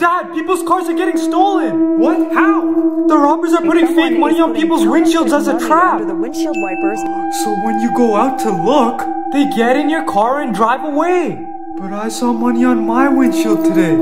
Dad, people's cars are getting stolen. What? How? The robbers are putting fake money on people's windshields as a trap. The windshield wipers. So when you go out to look, they get in your car and drive away. But I saw money on my windshield today.